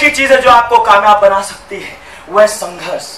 एक ही चीज़ है जो आपको कामयाब बना सकती है। वह संघर्ष।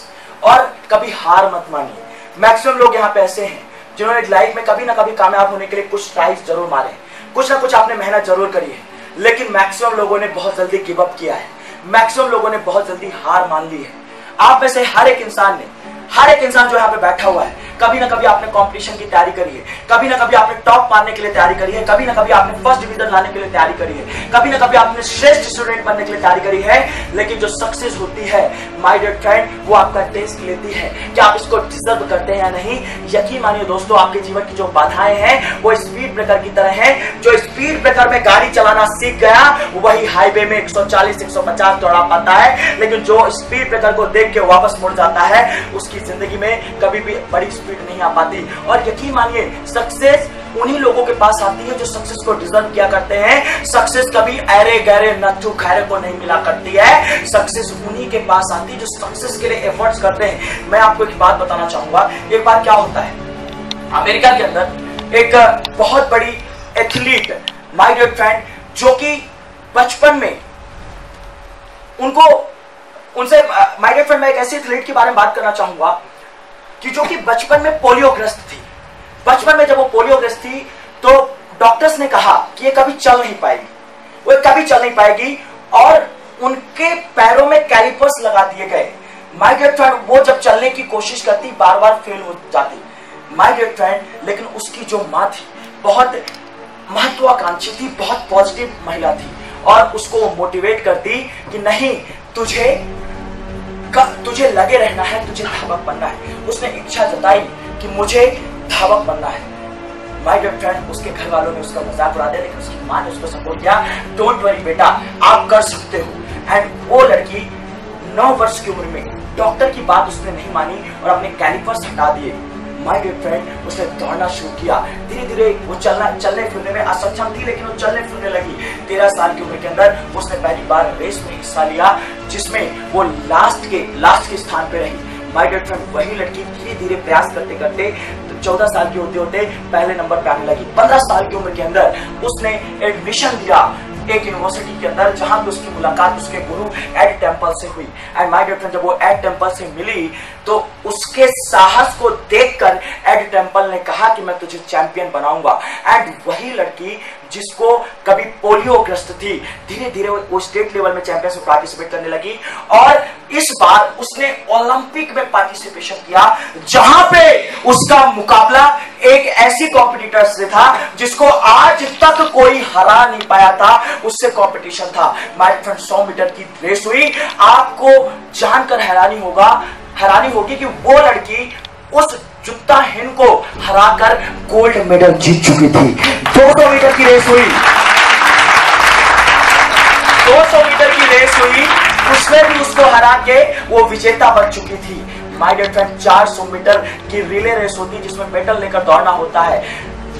और कभी हार मत मानिए। मैक्सिमम लोग यहाँ पे ऐसे हैं, जिन्होंने लाइफ में कभी ना कभी कामयाब होने के लिए कुछ ट्राइज ज़रूर मारे। कुछ ना कुछ आपने मेहनत ज़रूर करी है। लेकिन मैक्सिमम लोगों ने बहुत जल्दी गिव अप किया है। मैक्सिमम लोगों ने बहुत जल्दी हार मान ली है। आप में से हर एक इंसान ने, हर एक इंसान जो यहाँ पे बैठा हुआ है कभी ना कभी आपने कंपटीशन की तैयारी करी है। कभी ना कभी आपने टॉप मारने के लिए तैयारी करी है। कभी ना कभी आपने फ़र्स्ट डिवीज़न लाने के लिए तैयारी करी है। कभी ना कभी आपने श्रेष्ठ स्टूडेंट बनने के लिए तैयारी करी है। लेकिन जो सक्सेस होती है माय डियर फ्रेंड वो आपका टेस्ट लेती है कि आप इसको डिजर्व करते हैं या नहीं। यकीन मानिए दोस्तों, आपके जीवन की जो बाधाएँ हैं, वो स्पीड ब्रेकर की तरह है। जो स्पीड ब्रेकर में गाड़ी चलाना सीख गया, वही हाईवे में 140 150 दौड़ा पाता है। लेकिन जो स्पीड ब्रेकर को देख के वापस मुड़ जाता है, उसकी ज़िंदगी में कभी भी बड़ी स्पीड नहीं आ पाती। और यकीन मानिए सक्सेस उन्हीं लोगों के पास आती है जो सक्सेस को डिजर्व किया करते हैं। सक्सेस कभी अरे गहरे नथु खैरे को नहीं मिला करती है। सक्सेस उन्हीं के पास आती है जो सक्सेस के लिए एफर्ट्स करते हैं। मैं आपको एक बात बताना चाहूँगा। एक बार क्या होता है? अमेरिका के अंदर एक बहुत बड़ी एथलीट माय डियर फ्रेंड जो कि बचपन में उनको, उनसे माय डियर फ्रेंड मैं एक ऐसी एथलीट के बारे में बात करना चाहूँगा। कि जो कि बचपन में पोलियोग्रस्त थी। बचपन में जब वो पोलियोग्रस्त थी तो डॉक्टर्स ने कहा कि ये कभी चल नहीं पाएगी। वो कभी चल नहीं पाएगी और उनके पैरों में कैलिपर्स लगा दिए गए। माय डियर फ्रेंड वो जब चलने की कोशिश करती बार बार फेल हो जाती। माय डियर फ्रेंड लेकिन उसकी जो माँ थी, बहुत महत्वाकांक्षी थी, बहुत पॉजिटिव महिला थी और उसको मोटिवेट करती कि नहीं, तुझे तुझे लगे रहना है, तुझे धावक बनना है। उसने इच्छा जताई कि मुझे धावक बनना है। माय डियर फ्रेंड उसके घर वालों ने उसका मज़ाक उड़ा दिया, लेकिन उसकी माँ ने उसको सपोर्ट किया डोंट वरी बेटा, आप कर सकते हो। एंड वो लड़की नौ वर्ष की उम्र में डॉक्टर की बात उसने नहीं मानी और अपने कैलिपर्स हटा दिए। माय डियर फ्रेंड उसने दौड़ना शुरू किया। धीरे धीरे वो चलना, चलने फिरने में असक्षम थी, लेकिन वो चलने फिरने लगी। तेरह साल की उम्र के अंदर उसने पहली बार रेस में हिस्सा लिया, जिसमें वो लास्ट के लास्ट के स्थान पे रही। माय डियर फ्रेंड वही लड़की धीरे धीरे प्रयास करते करते चौदह साल की होते होते पहले नंबर पे आने लगी। पंद्रह साल की उम्र के अंदर उसने एडमिशन दिया एक यूनिवर्सिटी के अंदर, जहाँ पे उसकी मुलाकात उसके गुरु एड टेंपल से हुई। एंड माय डियर फ्रेंड जब वो एड टेंपल से मिली तो उसके साहस को देखकर एड टेंपल ने कहा कि मैं तुझे चैंपियन बनाऊँगा। एंड वही लड़की जिसको कभी पोलियो ग्रस्त थी धीरे धीरे वो स्टेट लेवल में चैंपियंस में पार्टिसिपेट करने लगी और इस बार उसने ओलंपिक में पार्टिसिपेशन किया, जहाँ पे उसका मुकाबला एक ऐसी कॉम्पिटिटर से था, जिसको आज तक कोई हरा नहीं पाया था, उससे कंपटीशन था। माय फ्रेंड 100 मीटर की रेस हुई। आपको जानकर हैरानी होगा, हैरानी होगी कि वो लड़की उस जुत्ता हिन को हराकर गोल्ड मेडल जीत चुकी थी। 200 मीटर की रेस हुई। 200 मीटर की रेस हुई। उसमें भी उसको हरा के वो विजेता बन चुकी थी। माय डियर फ्रेंड 400 मीटर की रिले रेस होती है, जिसमें मेडल लेकर दौड़ना होता है।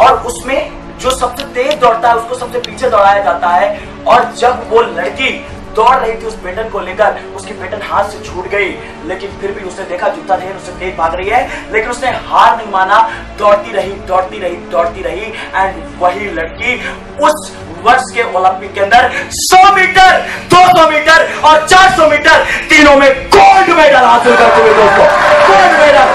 और उसमें जो सबसे तेज दौड़ता है, उसको सबसे पीछे दौड़ाया जाता है। और जब वो लड़की दौड़ रही थी उस पेटन को लेकर, उसकी पेटन हाथ से छूट गई, लेकिन फिर भी उसने देखा जूता ढेर उससे तेज भाग रही है, लेकिन उसने हार नहीं माना, दौड़ती रही दौड़ती रही दौड़ती रही एंड वही लड़की उस वर्ष के ओलंपिक के अंदर 100 मीटर 200 मीटर और 400 मीटर तीनों में गोल्ड मेडल हासिल करते हुए दोस्तों गोल्ड मेडल